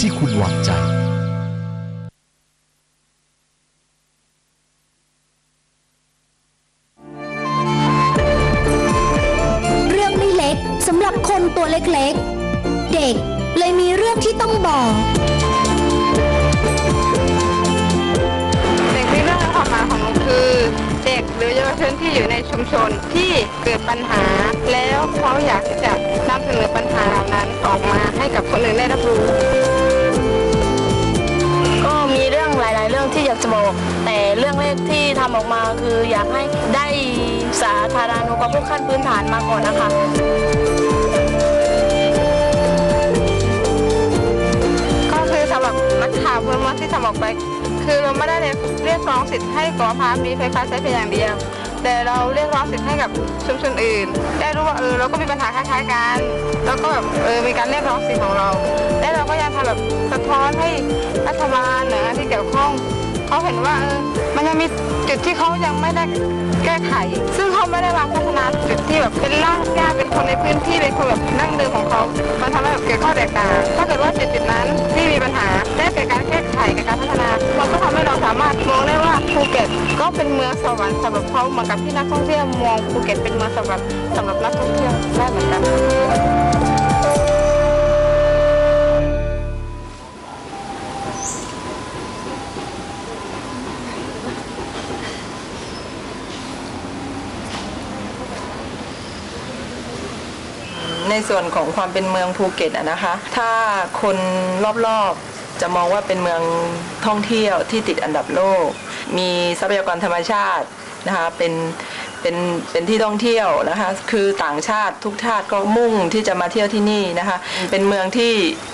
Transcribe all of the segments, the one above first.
ที่คุณวางใจ ธารณูปโภคขั้นพื้นฐานมาก่อนนะคะก็คือสำหรับนักข่าวพลเมืองที่ทำออกไป คือเราไม่ได้เรียกร้องสิทธิ์ให้กอพามีไฟฟ้าใช้เพียงอย่างเดียวแต่เราเรียกร้องสิทธิ์ให้กับชุมชนอื่น ได้รู้ว่าเออเราก็มีปัญหาคล้ายๆกัน แล้วก็แบบเออมีการเรียกร้องสิทธิ์ของเรา และเราก็ยังทำแบบสะท้อนให้รัฐบาลหน่วยงานที่เกี่ยวข้องเขาเห็นว่าเออมันยังมีจุดที่เขายังไม่ได้แก้ไข ซึ่งเขาไม่ได้วางพัฒนาจุดที่แบบเป็นรากหญ้าเป็นคนในพื้นที่เป็นคนแบบดั้งเดิมของเขามันทำให้แบบเกิดข้อแตกต่างถ้าเกิดว่าจุดจุดนั้นที่มีปัญหาได้เกิดการแก้ไขกับการพัฒนามันก็ทำให้เราสามารถมองได้ว่าภูเก็ตก็เป็นเมืองสวรรค์สำหรับเขาเหมือนกับที่นักท่องเที่ยวมองภูเก็ตเป็นเมืองสวรรค์สำหรับนักท่องเที่ยวได้เหมือนกัน ส่วนของความเป็นเมืองภูเก็ตนะคะ ถ้าคนรอบๆจะมองว่าเป็นเมืองท่องเที่ยวที่ติดอันดับโลก มีทรัพยากรธรรมชาตินะคะเป็นเป็นเป็นที่ท่องเที่ยวนะคะ คือต่างชาติทุกชาติก็มุ่งที่จะมาเที่ยวที่นี่นะคะ เป็นเมืองที่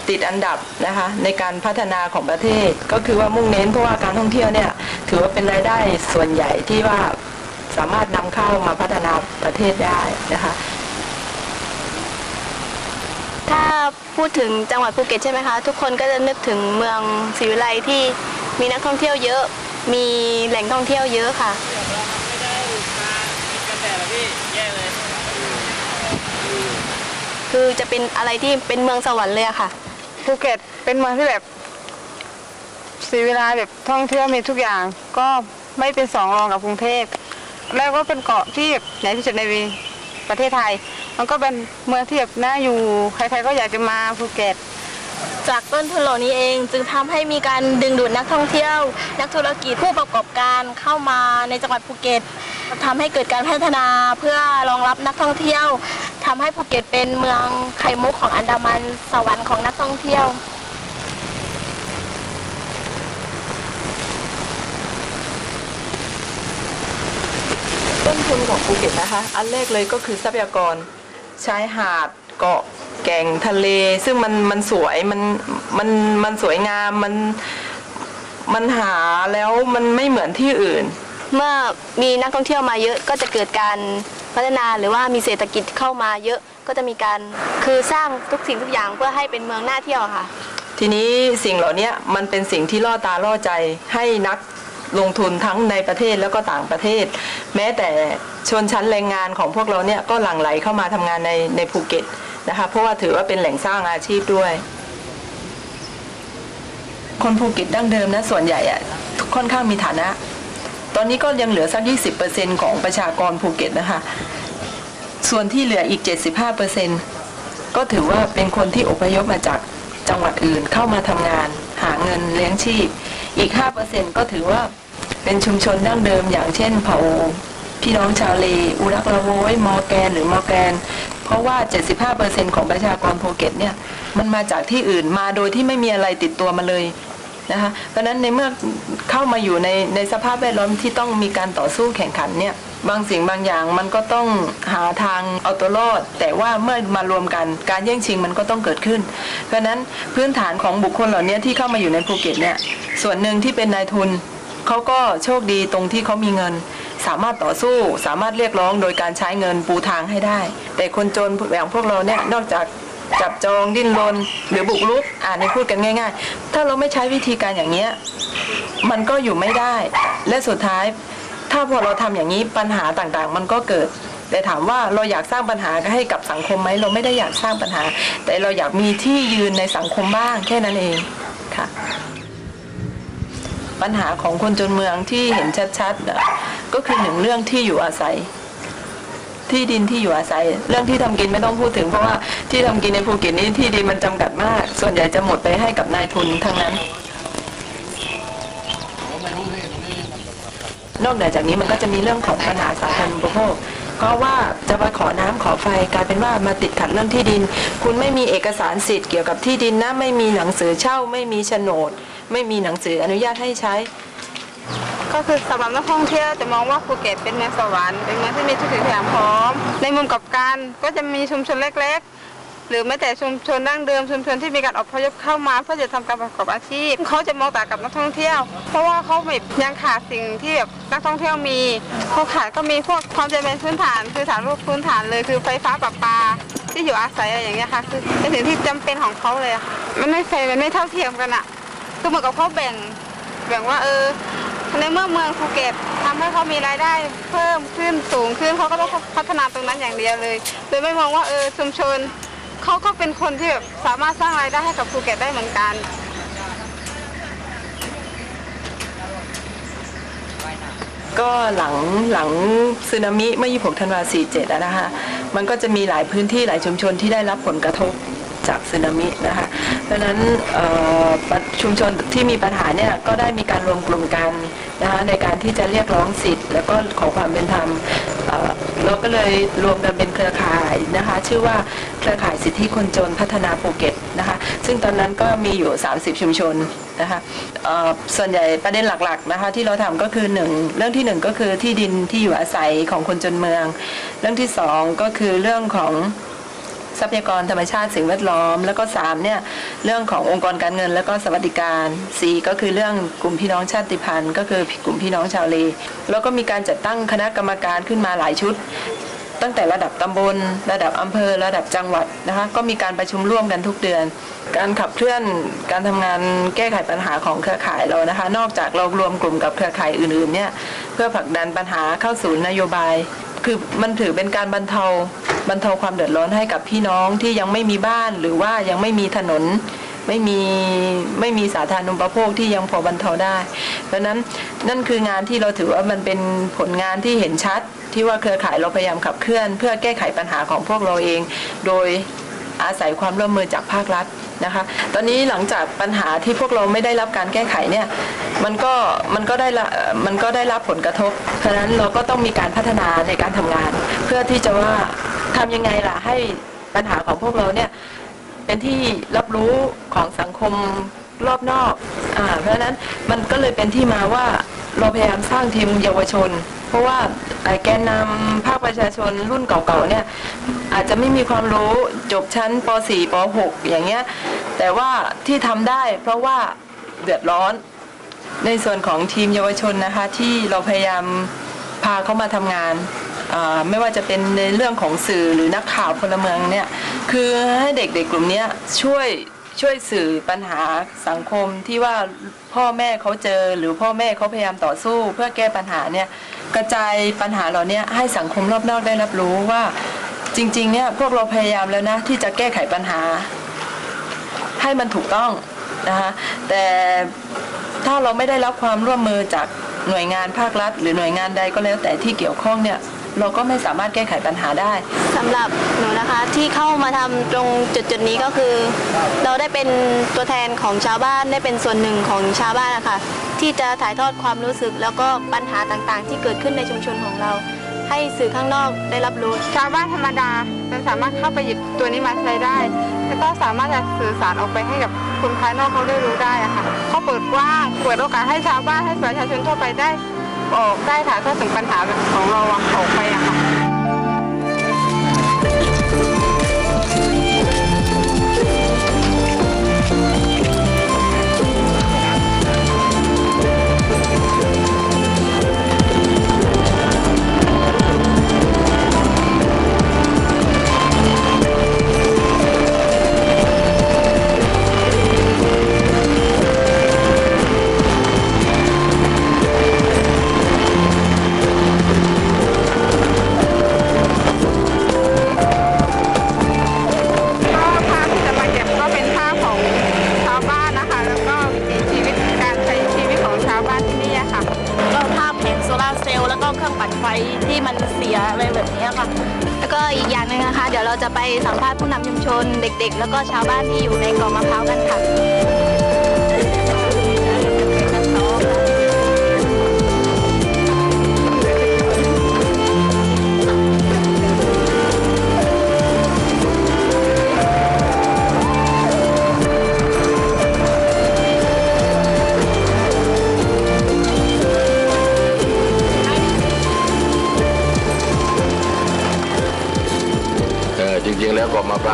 ติดอันดับนะคะในการพัฒนาของประเทศ ก็คือว่ามุ่งเน้นเพราะว่าการท่องเที่ยวเนี่ยถือว่าเป็นรายได้ส่วนใหญ่ที่ว่าสามารถนำเข้ามาพัฒนาประเทศได้นะคะ ถ้าพูดถึงจังหวัดภูเก็ตใช่ไหมคะ ทุกคนก็จะนึกถึงเมืองศรีวิไลที่มีนักท่องเที่ยวเยอะ มีแหล่งท่องเที่ยวเยอะค่ะ คือจะเป็นอะไรที่เป็นเมืองสวรรค์เลยอะค่ะ ภูเก็ตเป็นเมืองที่แบบศรีวิไลแบบท่องเที่ยวมีทุกอย่าง ก็ไม่เป็นสองรองกับกรุงเทพแล้วก็เป็นเกาะที่แบบใหญ่ที่สุดในประเทศไทย มันก็เป็นเมืองที่แบบน่าอยู่ใครๆก็อยากจะมาภูเก็ต จากต้นทุนเหล่านี้เองจึงทำให้มีการดึงดูดนักท่องเที่ยว นักธุรกิจผู้ประกอบการเข้ามาในจังหวัดภูเก็ตทำให้เกิดการพัฒนาเพื่อรองรับนักท่องเที่ยวทำให้ภูเก็ตเป็นเมืองไข่มุกของอันดามันสวรรค์ของนักท่องเที่ยว ต้นทุนของภูเก็ตนะคะ อันแรกเลยก็คือทรัพยากร ชายหาดเกาะแก่งทะเล ซึ่งมันมันสวยมันมันมันสวยงามมันมันหาแล้วมันไม่เหมือนที่อื่น เมื่อมีนักท่องเที่ยวมาเยอะก็จะเกิดการพัฒนาหรือว่ามีเศรษฐกิจเข้ามาเยอะก็จะมีการคือสร้างทุกสิ่งทุกอย่างเพื่อให้เป็นเมืองน่าเที่ยวค่ะ ทีนี้สิ่งเหล่านี้มันเป็นสิ่งที่ล่อตาล่อใจให้นัก ลงทุนทั้งในประเทศแล้วก็ต่างประเทศ แม้แต่ชนชั้นแรงงานของพวกเราเนี่ยก็หลั่งไหลเข้ามาทำงานในในภูเก็ตนะคะเพราะว่าถือว่าเป็นแหล่งสร้างอาชีพด้วย คนภูเก็ตดั้งเดิมนะส่วนใหญ่อะค่อนข้างมีฐานะ ตอนนี้ก็ยังเหลือสัก 20%ของประชากรภูเก็ตนะคะ ส่วนที่เหลืออีก 75%ก็ถือว่าเป็นคนที่อพยพมาจากจังหวัดอื่นเข้ามาทำงาน หาเงินเลี้ยงชีพ อีก 5%ก็ถือว่าเป็นชุมชนดั้งเดิม อย่างเช่นเผ่าพี่น้องชาวเล อุรักละโวยมอแกนหรือมอแกน เพราะว่า 75%ของประชากรภูเก็ตเนี่ยมันมาจากที่อื่นมาโดยที่ไม่มีอะไรติดตัวมาเลยนะคะเพราะนั้นในเมื่อเข้ามาอยู่ในในสภาพแวดล้อมที่ต้องมีการต่อสู้แข่งขันเนี่ย บางสิ่งบางอย่างมันก็ต้องหาทางเอาตัวรอด แต่ว่าเมื่อมารวมกันการแย่งชิงมันก็ต้องเกิดขึ้น เพราะนั้นพื้นฐานของบุคคลเหล่านี้ที่เข้ามาอยู่ในภูเก็ตเนี่ยส่วนหนึ่งที่เป็นนายทุนเขาก็โชคดีตรงที่เขามีเงิน สามารถต่อสู้สามารถเรียกร้องโดยการใช้เงินปูทางให้ได้ แต่คนจนอย่างพวกเราเนี่ยนอกจากจับจองดิ้นรนหรือบุกรุกอ่านในพูดกันง่าย ๆ ถ้าเราไม่ใช้วิธีการอย่างเนี้ยมันก็อยู่ไม่ได้ และสุดท้าย ถ้าพอเราทำอย่างนี้ปัญหาต่างๆ มันก็เกิด แต่ถามว่าเราอยากสร้างปัญหาให้กับสังคมไหมเราไม่ได้อยากสร้างปัญหา แต่เราอยากมีที่ยืนในสังคมบ้างแค่นั้นเองค่ะปัญหาของคนจนเมืองที่เห็นชัดๆก็คือหนึ่งเรื่องที่อยู่อาศัย ที่ดินที่อยู่อาศัย เรื่องที่ทำกินไม่ต้องพูดถึงเพราะว่าที่ทำกินในภูเก็ตนี่ที่ดินมันจำกัดมาก ส่วนใหญ่จะหมดไปให้กับนายทุนทั้งนั้น นอกเหนือจากนี้มันก็จะมีเรื่องของปัญหาสาธารณูปโภคเพราะว่าจะมาขอน้ำขอไฟกลายเป็นว่ามาติดขัดเรื่องที่ดิน คุณไม่มีเอกสารสิทธิ์เกี่ยวกับที่ดินนะไม่มีหนังสือเช่า ไม่มีโฉนด ไม่มีหนังสืออนุญาตให้ใช้ ก็คือสำหรับนักท่องเที่ยวจะมองว่าภูเก็ตเป็นเมืองสวรรค์เป็นเมืองที่มีทุกสิ่งทุกอย่างพร้อม ในมุมกลับกันก็จะมีชุมชนเล็กๆ หรือแม้แต่ชุมชนดั้งเดิมชุมชนที่มีการอพยพเข้ามาเพื่อจะทำการประกอบอาชีพเขาจะมองต่างกับนักท่องเที่ยว เพราะว่าเขาแบบยังขาดสิ่งที่แบบนักท่องเที่ยวมีเขาขาดก็มีพวกความจำเป็นพื้นฐานคือฐานรูปพื้นฐานเลยคือไฟฟ้าประปาที่อยู่อาศัยอะไรอย่างเงี้ยค่ะคือเป็นสิ่งที่จำเป็นของเขาเลยค่ะมันไม่แฟร์มันไม่เท่าเทียมกันอะคือเหมือนกับเขาแบ่งแบ่งว่าเออในเมื่อเมืองภูเก็ตทำให้เขามีรายได้เพิ่มขึ้นสูงขึ้นเขาก็ต้องพัฒนาตรงนั้นอย่างเดียวเลยโดยไม่มองว่าเออชุมชน เขาก็เป็นคนที่แบบสามารถสร้างรายได้ให้กับภูเก็ตได้เหมือนกัน ก็หลังหลังสึนามิเมื่อ 26 ธันวาคม 47 นะคะมันก็จะมีหลายพื้นที่หลายชุมชนที่ได้รับผลกระทบจากสึนามินะคะเพราะนั้นชุมชนที่มีปัญหาเนี่ยก็ได้มีการรวมกลุ่มกันนะคะในการที่จะเรียกร้องสิทธิ์ แล้วก็ขอความเป็นธรรมเราก็เลยรวมกันเป็นเครือข่ายนะคะชื่อว่า เครือข่ายสิทธิคนจนพัฒนาภูเก็ตนะคะซึ่งตอนนั้นก็มีอยู่ 30 ชุมชนนะคะส่วนใหญ่ประเด็นหลักๆนะคะที่เราทำก็คือหนึ่งเรื่องที่หนึ่งก็คือที่ดินที่อยู่อาศัยของคนจนเมือง เรื่องที่สองก็คือเรื่องของทรัพยากรธรรมชาติสิ่งแวดล้อม แล้วก็3เนี่ยเรื่องขององค์กรการเงิน แล้วก็สวัสดิการ 4 ก็คือเรื่องกลุ่มพี่น้องชาติพันธุ์ ก็คือกลุ่มพี่น้องชาวเล แล้วก็มีการจัดตั้งคณะกรรมการขึ้นมาหลายชุด ตั้งแต่ระดับตำบล ระดับอำเภอ ระดับจังหวัดนะคะก็มีการประชุมร่วมกันทุกเดือน การขับเคลื่อนการทำงานแก้ไขปัญหาของเครือข่ายเรานะคะ นอกจากเรารวมกลุ่มกับเครือข่ายอื่นๆเนี่ยเพื่อผลักดันปัญหาเข้าสู่นโยบาย คือมันถือเป็นการบรรเทาบรรเทาความเดือดร้อนให้กับพี่น้องที่ยังไม่มีบ้านหรือว่ายังไม่มีถนนไม่มีไม่มีสาธารณูปโภคที่ยังพอบรรเทาได้ เพราะนั้นนั่นคืองานที่เราถือว่ามันเป็นผลงานที่เห็นชัด ที่ว่าเครือข่ายเราพยายามขับเคลื่อน เพื่อแก้ไขปัญหาของพวกเราเอง โดยอาศัยความร่วมมือจากภาครัฐนะคะ ตอนนี้หลังจากปัญหาที่พวกเราไม่ได้รับการแก้ไขเนี่ยมันก็มันก็ได้ละมันก็ได้รับผลกระทบ เพราะฉะนั้นเราก็ต้องมีการพัฒนาในการทำงาน เพื่อที่จะว่าทำยังไงล่ะให้ปัญหาของพวกเราเนี่ยเป็นที่รับรู้ของสังคมรอบนอกอ่าเพราะฉะนั้นมันก็เลยเป็นที่มาว่าเราพยายามสร้างทีมเยาวชน เพราะว่าแกนนำภาคประชาชนรุ่นเก่าๆเนี่ยอาจจะไม่มีความรู้จบชั้นป .4 ป .6 อย่างเงี้ยแต่ว่าที่ทำได้เพราะว่าเดือดร้อนในส่วนของทีมเยาวชนนะคะที่เราพยายามพาเขามาทำงานไม่ว่าจะเป็นในเรื่องของสื่อหรือนักข่าวพลเมืองเนี่ยคือให้เด็กๆกลุ่มนี้ช่วยช่วยสื่อปัญหาสังคมที่ว่าพ่อแม่เขาเจอหรือพ่อแม่เขาพยายามต่อสู้เพื่อแก้ปัญหาเนี่ย กระจายปัญหาเหล่านี้ให้สังคมรอบนอกได้รับรู้ว่าจริงๆเนี่ยพวกเราพยายามแล้วนะที่จะแก้ไขปัญหา ให้มันถูกต้องนะคะแต่ถ้าเราไม่ได้รับความร่วมมือจากหน่วยงานภาครัฐ หรือหน่วยงานใดก็แล้วแต่ที่เกี่ยวข้องเนี่ย เราก็ไม่สามารถแก้ไขปัญหาได้ สำหรับหนูนะคะที่เข้ามาทำตรงจุดจุดๆนี้ก็คือ เราได้เป็นตัวแทนของชาวบ้านได้เป็นส่วนหนึ่งของชาวบ้านนะคะที่จะถ่ายทอดความรู้สึก แล้วก็ปัญหาต่างๆ ที่เกิดขึ้นในชุมชนของเรา ให้สื่อข้างนอกได้รับรู้ ชาวบ้านธรรมดาจะสามารถเข้าไปหยิบตัวนี้มาใช้ได้ แล้วก็สามารถจะสื่อสารออกไปให้กับคนภายนอกเขาได้รู้ได้อะค่ะเขาเปิดกว้างเปิดโอกาสให้ชาวบ้านให้ประชาชนทั่วไปได้ ออกได้ถ่ายทอดถึงปัญหาของเราอออกไปอะค่ะ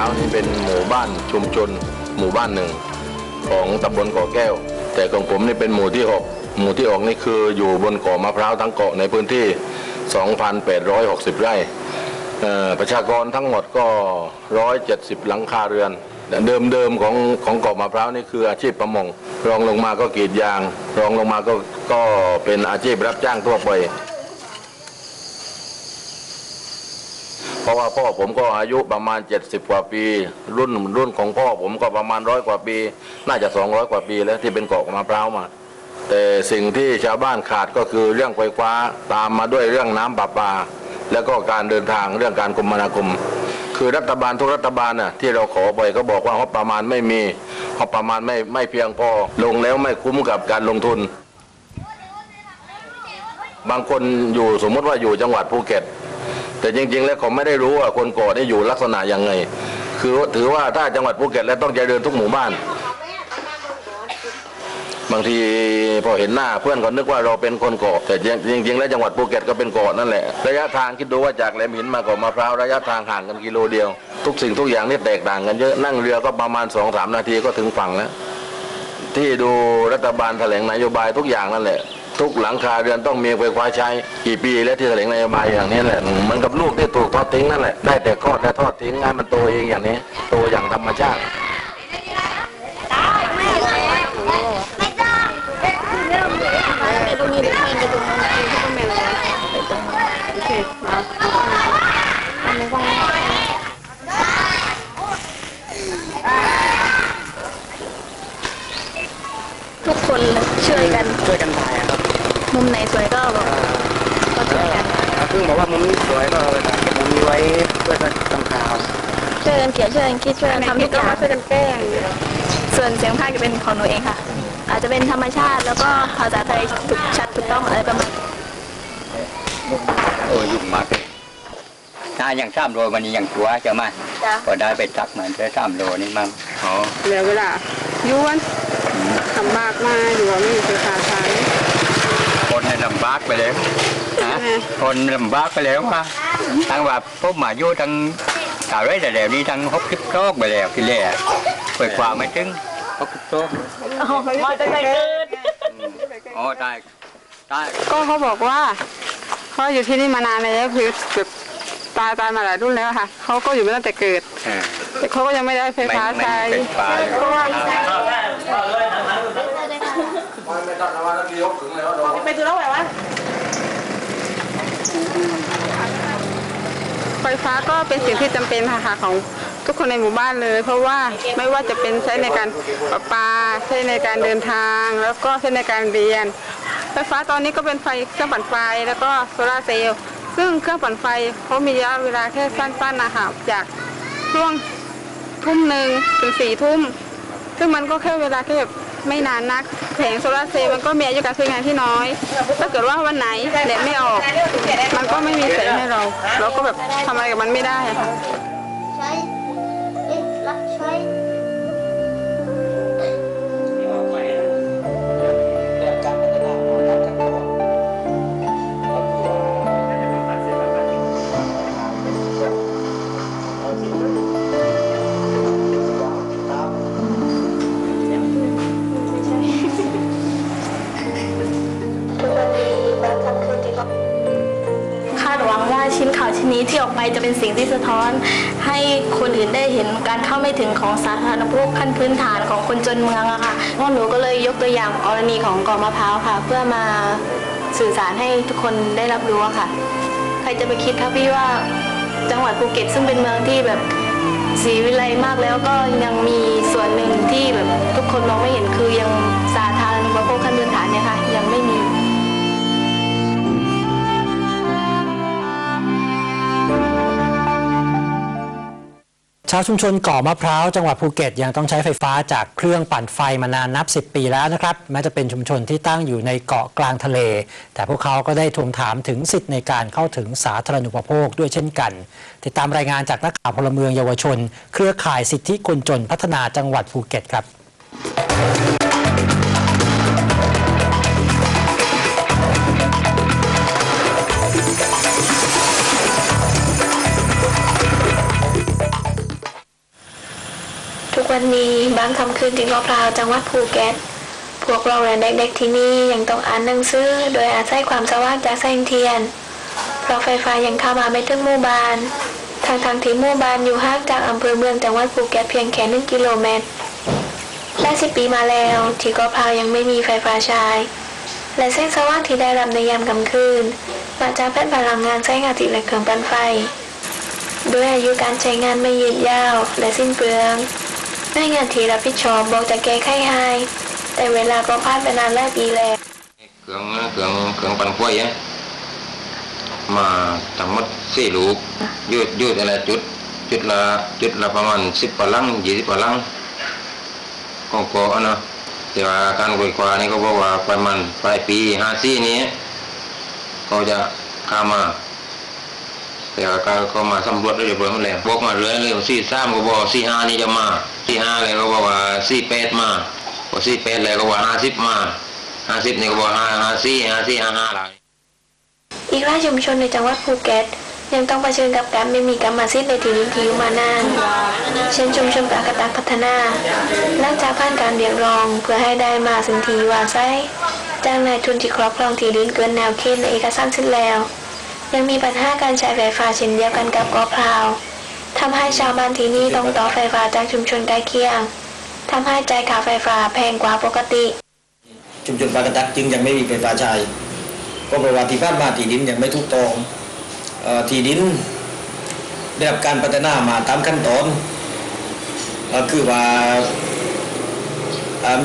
ท้าวนี่เป็นหมู่บ้านชุมชน หมู่บ้านหนึ่ง ของตำบลเกาะแก้ว แต่ของผมนี่เป็นหมู่ที่6หมู่ที่6นี่คืออยู่บนเกาะมะพร้าวทั้งเกาะในพื้นที่ 2,860 ไร่เอ่ประชากรทั้งหมดก็ 170 หลังคาเรือนเดิมๆของของเกาะมะพร้าวนี่คืออาชีพประมง รองลงมาก็กรีดยาง รองลงมาก็ก็เป็นอาชีพรับจ้างทั่วไป เพราะว่าพ่อผมก็อายุประมาณ 70 กว่าปี รุ่นรุ่นของพ่อผมก็ประมาณร้อยกว่าปี น่าจะ 200 กว่าปีแล้วที่เป็นเกาะมะพร้าวมา แต่สิ่งที่ชาวบ้านขาดก็คือเรื่องไฟฟ้าตามมาด้วยเรื่องน้ำประปา แล้วก็การเดินทางเรื่องการคมนาคม คือรัฐบาลทุกรัฐบาลน่ะที่เราขอไปก็บอกว่างบประมาณไม่มีงบประมาณไม่ไม่เพียงพอลงแล้วไม่คุ้มกับการลงทุน บางคนอยู่สมมติว่าอยู่จังหวัดภูเก็ต แต่จริง ๆ แล้วเขาไม่ได้รู้ว่าคนก่อนี่อยู่ลักษณะยังไง คือถือว่าถ้าจังหวัดภูเก็ตแล้วต้องเจริญทุกหมู่บ้าน บางทีพอเห็นหน้าเพื่อนก็นึกว่าเราเป็นคนเกาะแต่จริงๆแล้วจังหวัดภูเก็ตก็เป็นเกาะนั่นแหละระยะทางคิดดูว่าจากแหลมหินมาเกาะมะพร้าวระยะทางห่างกันกิโลเดียว ทุกสิ่งทุกอย่างนี่แตกต่างกันเยอะนั่งเรือก็ประมาณสองสามนาทีก็ถึงฝั่งแล้วที่ดูรัฐบาลแถลงนโยบายทุกอย่างนั่นแหละ ทุกหลังคาเรือนต้องมีไฟฟ้าใช้กี่ปีแล้วที่แถลงนโยบายอย่างนี้แหละเหมันกับลูกที่ถูกทอดทิ้งนั่นแหละได้แต่คลอดและทอดทิ้งให้มันโตเองอย่างนี้ โตอย่างธรรมชาติทุกคนช่วยกันช่วยกันถ่าย มุมไหนสวยก็แบบก็ช่วยกันเพิ่งบอกว่ามุมนี้สวยก็เลยถ่ายเก็บมุมนี้ไว้เพื่อทำข่าวช่วยกันเขียนช่วยกันคิดช่วยกันทำทุกอย่างช่วยกันแก้ส่วนเสียงภาคจะเป็นของหนูเองค่ะ อาจจะเป็นธรรมชาติแล้วก็ภาษาไทยถูกชัดถูกต้องอะไรประมาณโอ้ยุ่งมากเลยถ้าอย่างสามโลวันนี้อย่างตัวจะมาจ้ะก็ได้ไปตักมันแค่สามโลนี่มั้งอ๋อเหลือเวลาย้วนทำมากมาอยู่ว่าไม่มีไฟฟ้าใช้ คนเนี่ยลำบากไปแล้วนะคนลำบากไปแล้วว่าทั้งว่าพวกหมาอยู่ทั้งสาวไร่แต่แล้วนี้ทั้งหกสิบโรคไปแล้วที่แรกเปิดความไม่ถึงหกสิบโรคมาตั้งแต่เกิดอ๋อตายตายก็เขาบอกว่าเขาอยู่ที่นี่มานานแล้วคือแบบตายตายมาหลายรุ่นแล้วค่ะเขาก็อยู่มาตั้งแต่เกิดเออแต่เขาก็ยังไม่ได้ไฟไม่ฟ้าไม่ใช้เป็นปลาเลยเพราะว่า ไปดูแล้วไหมวะไฟฟ้าก็เป็นสิ่งที่จำเป็นค่ะของทุกคนในหมู่บ้านเลย เพราะว่าไม่ว่าจะเป็นใช้ในการประปาใช้ในการเดินทาง แล้วก็ใช้ในการเรียน ไฟฟ้าตอนนี้ก็เป็นไฟเครื่องปั่นไฟแล้วก็โซลาเซลล์ซึ่งเครื่องปั่นไฟเขามีระยะเวลาแค่สั้นๆนะคะจากช่วงทุ่มหนึ่งถึงสี่ทุ่ม ซึ่งมันก็แค่เวลาแค่แบบ ไม่นานนักแผงโซลาร์เซลล์มันก็มีอายุการใช้งานที่น้อย ถ้าเกิดว่าวันไหนแดดไม่ออก มันก็ไม่มีแสงให้เรา เราก็แบบทำอะไรกับมันไม่ได้อะค่ะ ไปจะเป็นสิ่งที่สะท้อน ให้คนอื่นได้เห็นการเข้าไม่ถึงของสาธารณูปโภคขั้นพื้นฐานของคนจนเมืองอะค่ะพวกหนูก็เลยยกตัวอย่างกรณีของกาะมะพร้าวค่ะ เพื่อมาสื่อสารให้ทุกคนได้รับรู้อะค่ะ ใครจะไปคิดคะพี่ว่าจังหวัดภูเก็ตซึ่งเป็นเมืองที่แบบศรีวิไลมากแล้วก็ยังมีส่วนหนึ่งที่แบบทุกคนมองไม่เห็นคือ ชาวชุมชนเกาะมะพร้าวจังหวัดภูเก็ตยังต้องใช้ไฟฟ้าจากเครื่องปั่นไฟมานานนับ 10 ปีแล้วนะครับแม้จะเป็นชุมชนที่ตั้งอยู่ในเกาะกลางทะเล แต่พวกเขาก็ได้ทวงถามถึงสิทธิ์ในการเข้าถึงสาธารณูปโภคด้วยเช่นกัน ติดตามรายงานจากนักข่าวพลเมืองเยาวชน เครือข่ายสิทธิคนจนพัฒนาจังหวัดภูเก็ตครับ วันนี้บางค่ำคืนที่เกาะพร้าวจังหวัดภูเก็ต พวกเราและเด็กๆที่นี่ยังต้องอ่านหนังสือโดยอาศัยความสว่างจากแสงเทียน เพราะไฟฟ้ายังเข้ามาไม่ถึงหมู่บ้านทั้งๆที่หมู่บ้านอยู่ห่างจากอำเภอเมืองจังหวัดภูเก็ตเพียงแค่หนึ่งกิโลเมตรและสิบปีมาแล้วที่เกาะพร้าวยังไม่มีไฟฟ้าใช้และแสงสว่างที่ได้รับในยามกลางคืนมาจากแผ่นพลังงานแสงอาทิตย์และเครื่องปั่นไฟด้วยอายุการใช้งานไม่ยืดยาวและสิ้นเปลือง หน่วยงานที่รับผิดชอบบอกจะแก้ไขให้แต่เวลาก็ผ่านไปนานหลายปีแล้วเครื่องเครื่องเครื่องปั่นไฟอะมาทั้งหมดสี่ลูกยืดยืดอะไรจุด จุดละจุดละประมาณสิบพลังยี่สิบพลังของเกาะนะแต่ว่าการกวยควานี่เขาบอกว่าประมาณปลายปีห้าสี่นี้เขาจะข้ามา แต่ว่าก็ก็มาสำรวจเรียบร้อยหมดแล้วบอกมาเรื่อยเลยสี่สามก็บอกสี่ห้านี่จะมาสี่ห้าเลยก็บอกว่าสี่แปดมาพอสี่แปดเลยก็ว่าห้าสิบมาห้าสิบนี่ก็บอกห้าห้าสี่ห้าสี่ห้าห้าหลายอีกหลายชุมชนในจังหวัดภูเก็ตยังต้องเผชิญกับการไม่มีกรรมสิทธิ์ในที่ดินที่อยู่มานาน เช่นชุมชนปากตักพัฒนาหลังจากผ่านการเรียกร้องเพื่อให้ได้มาสิ่งที่อยู่อาศัยจากนายทุนที่ครอบครองที่ดินเกินแนวเขตในเอกสารสิ้นแล้ว ยังมีปัญหาการใช้ไฟฟ้าเช่นเดียวกันกับกาะพราวทำให้ชาวบ้านที่นี่ต้องต่อไฟฟ้าจากชุมชนใกล้เคียงทำให้จ่ายค่าไฟฟ้าแพงกว่าปกติ ชุมชนปากตักจึงยังไม่มีไฟฟ้าใช้ก็เพราะว่าที่บ้านมาที่ดินยังไม่ถูกต้องออที่ดินได้รับการพัฒนามาตามขั้นตอนคือว่า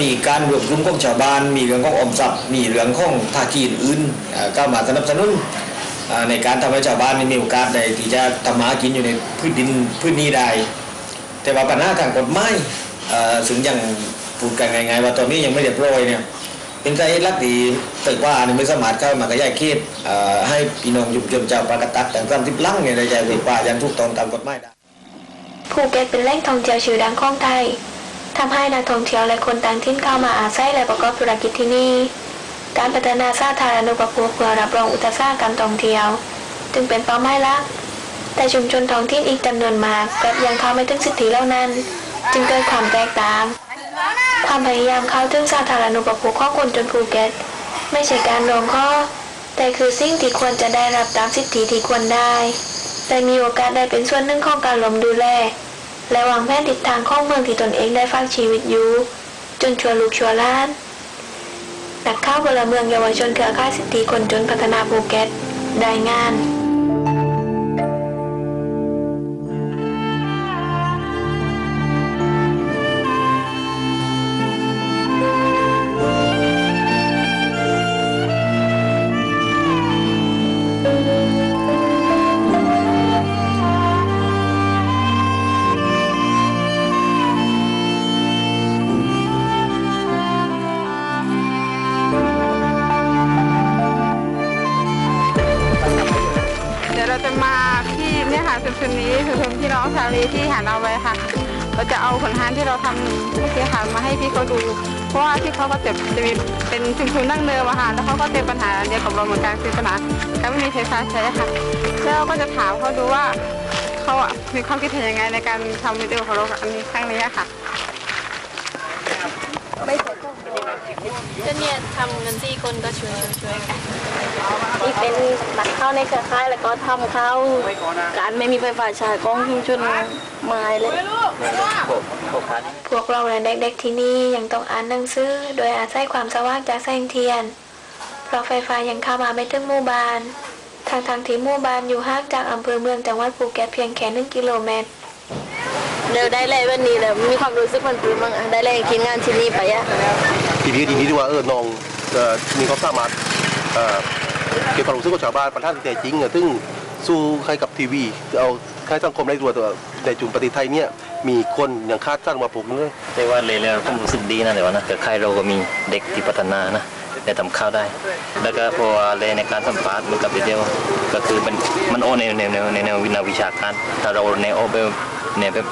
มีการรวบรวมของชาวบ้าน มีเรื่องของอมทรัพย์ มีเรื่องของท่าทีอื่นๆเอ่อก็มาสนับสนุน ในการทำให้ชาวบ้านมีโอกาสได้ที่จะทำมาหากินอยู่ในพื้นดินพื้นนี้ได้ แต่ว่าปัญหาทางกฎหมายเอ่อถึงยังพูดกันง่ายๆว่าตอนนี้ยังไม่เรียบร้อยเนี่ยเป็นใจรักดีตึกว่านี่ไม่สามารถเข้ามากระยายเขตให้พี่น้องยุบยมเจ้าปากกตักแต่งตามที่ลังเนี่ยได้ใจไฟฟ้าอยังถูกต้องตามกฎหมายได้ภูเก็ตเป็นแหล่งท่องเที่ยวชื่อดังของไทยทำให้นักท่องเที่ยวและคนต่างถิ่นเข้ามาอาศัยและประกอบธุรกิจที่นี่ การพัฒนาสาธารณูปโภคเพื่อรับรองอุตสาหกรรมท่องเที่ยว จึงเป็นเป้าหมายหลักแต่ชุมชนท้องถิ่นอีกจำนวนมากกลับยังเข้าไม่ถึงสิทธิเหล่านั้น จึงเกิดความแตกต่าง ความพยายามเข้าถึงสาธารณูปโภคของคนจนภูเก็ต ไม่ใช่การลงข้อ แต่คือสิ่งที่ควรจะได้รับตามสิทธิที่ควรได้ได้มีโอกาสได้เป็นส่วนหนึ่งของการรวมดูแลและวางแผนทิศทางของเมืองที่ตนเองได้ฝากชีวิตอยู่ จนชัวลูกชัวล้าน นักข่าวพลเมืองเยาวชนเครือข่ายสิทธิคนจนพัฒนาภูเก็ตรายงานานที่เราทำเมื่อกี้ค่ะมาให้พี่เขาดู เพราะว่าพี่เขาก็เจ็บจะมีเป็นชุมชนนั่งเดิมอาหารแล้วเขาก็เจอปัญหาเดียวกับเราเหมือนกันคือปัญหาการไม่มีไฟฟ้าใช้ค่ะแล้วเราก็จะถามเขาดูว่าเขาอะมีความคิดเห็นยังไงในการทำวิดีโอของเราอันนี้ครั้งนี้อะค่ะ ก็เนี่ยทำกันสี่คนก็ช่วยช่วยกันนี่เป็นหลักเข้าในเครือข่ายแล้วก็ทำเข้าการไม่มีไฟฟ้าใช้ของชุมชนไม้เลยพวกเราและเด็กๆที่นี่ยังต้องอ่านหนังสือโดยอาศัยความสว่างจากแสงเทียน เพราะไฟฟ้ายังเข้ามาไม่ถึงหมู่บ้านทางทางๆที่หมู่บ้านอยู่ห่างจากอำเภอเมืองจังหวัดภูเก็ตเพียงแค่หนึ่งกิโลเมตรเดี๋ยวได้เลยวันนี้เดี๋ยวมีความรู้สึกมันเป็นบ้างอะได้เลยทีมงานที่นี่ไปอะ ทีนี้ทีนี้ดีว่าเออน้องมีความสามารถเกี่ยวกับความรู้สึกของชาวบ้านปัญหาที่แท้จริงอะซึ่งสู้ใครกับทีวีเอาใครสังคมได้ตัวตัวในจุนปฏิไทยเนี่ยมีคนอย่างคาดจ้างมาปลูกเนื้อแต่ว่าเลยแล้วผมรู้สึกดีนะแต่ว่านะแต่ค่ายเราก็มีเด็กที่พัฒนานะได้ทำข้าวได้ แล้วก็พราะว่าเลยในการสัมภาษณ์มันกับเดียวก็คือมันมันโอในแนวแนในแนววินาวิชาการ ถ้าเราในโอแบบเนี่ยแบบ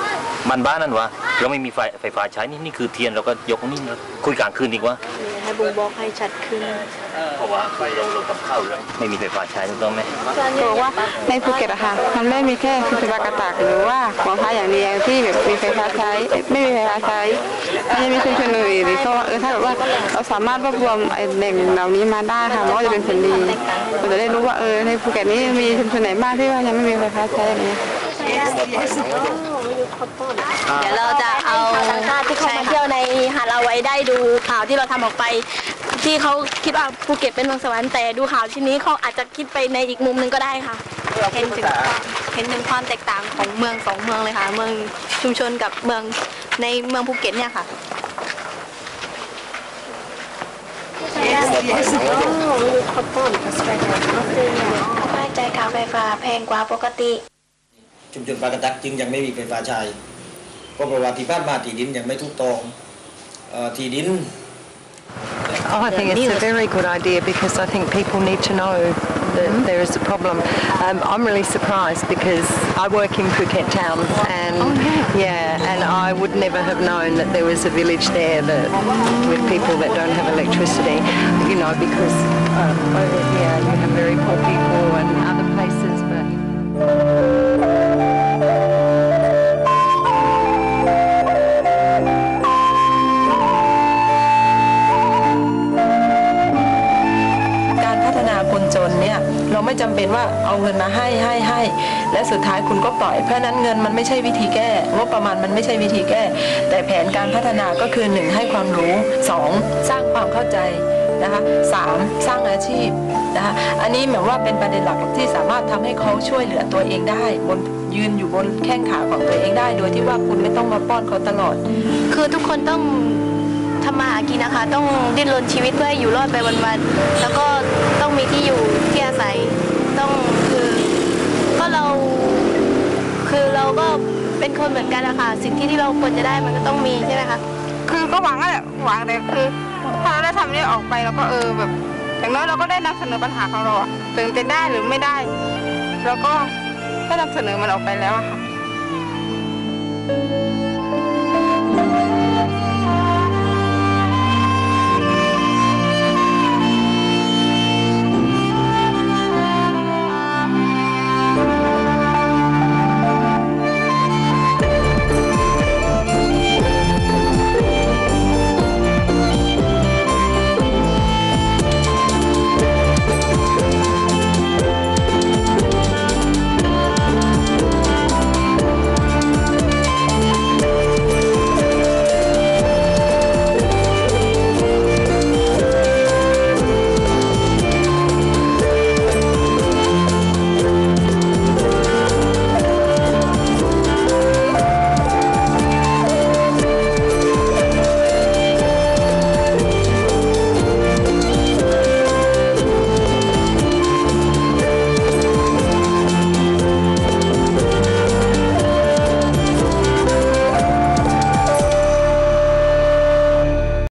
บ้านๆนั่นวะ เราไม่มีไฟไฟฟ้าใช้นี่นี่คือเทียนเราก็ยกนี่นะคุยกลางคืนดีกว่าให้บุงบอกให้ชัดขึ้นเพราะว่าไฟเราเรากับข้าวเลยไม่มีไฟฟ้าใช้ถูกต้องไหมบอกว่าในภูเก็ตอะค่ะมันไม่มีแค่ไฟฟ้ากระตากหรือว่าหัวพระอย่างเดียวที่แบบมีไฟฟ้าใช้เอ้ยไม่มีไฟฟ้าใช้มันยังมีชุมชนอื่นๆหรือเพราะว่าเออถ้าแบบว่าเราสามารถรวบรวมไอ้แหล่งเหล่านี้มาได้ค่ะมันก็จะเป็นผลดีเราจะได้รู้ว่าเออในภูเก็ตนี้มีชุมชนไหนบ้างที่ว่ายังไม่มีไฟฟ้าใช้อะไรเงี้ย เดี๋ยวเราจะเอาต่างชาติที่เข้ามาเที่ยวในหาดเราไว้ได้ดูข่าวที่เราทำออกไป ที่เขาคิดว่าภูเก็ตเป็นเมืองสวรรค์แต่ดูข่าวที่นี้เขาอาจจะคิดไปในอีกมุมหนึ่งก็ได้ค่ะ เห็นถึงเห็นถึงความแตกต่างของเมืองสองเมืองเลยค่ะ เมืองชุมชนกับเมืองในเมืองภูเก็ตเนี่ยค่ะค่าใช้จ่ายค่าไฟฟ้าแพงกว่าปกติ ชุมชนปากกระตักจึงยังไม่มีไฟฟ้าใช้ก็เพราะว่าที่บ้านมาที่ดินยังไม่ถูกต้องเอ่อที่ดิน Oh, I think it's a very good idea because I think people need to know that there is a problem. Um, I'm really surprised because I work in Phuket town and yeah, and I would never have known that there was a village there that with people that don't have electricity, you know, because uh, over here you have very poor people and เราไม่จำเป็นว่าเอาเงินมาให้ให้ให้ และสุดท้ายคุณก็ปล่อย เพราะนั้นเงินมันไม่ใช่วิธีแก้งบประมาณมันไม่ใช่วิธีแก้ แต่แผนการพัฒนาก็คือหนึ่งให้ความรู้สองสร้างความเข้าใจนะคะสามสร้างอาชีพนะคะอันนี้หมายว่าเป็นประเด็นหลักที่สามารถทำให้เขาช่วยเหลือตัวเองได้ บนยืนอยู่บนแข้งขาของตัวเองได้ โดยที่ว่าคุณไม่ต้องมาป้อนเขาตลอด คือทุกคนต้องทำมาหากินนะคะ ต้องดิ้นรนชีวิตเพื่อให้อยู่รอดไปวันๆแล้วก็ต้องมีที่อยู่ที่อาศัยต้องคือก็เรา คือ เราก็เป็นคนเหมือนกันนะคะสิ่งที่ที่เราควรจะได้มันก็ต้องมีใช่ไหมคะคือก็หวังแหละหวังแต่คือถ้าเราได้ทำนี่ออกไปเราก็เออแบบอย่างน้อยเราก็ได้นำเสนอปัญหาของเราอะถึงจะได้หรือไม่ได้เราก็ได้นำเสนอมันออกไปแล้วอะค่ะ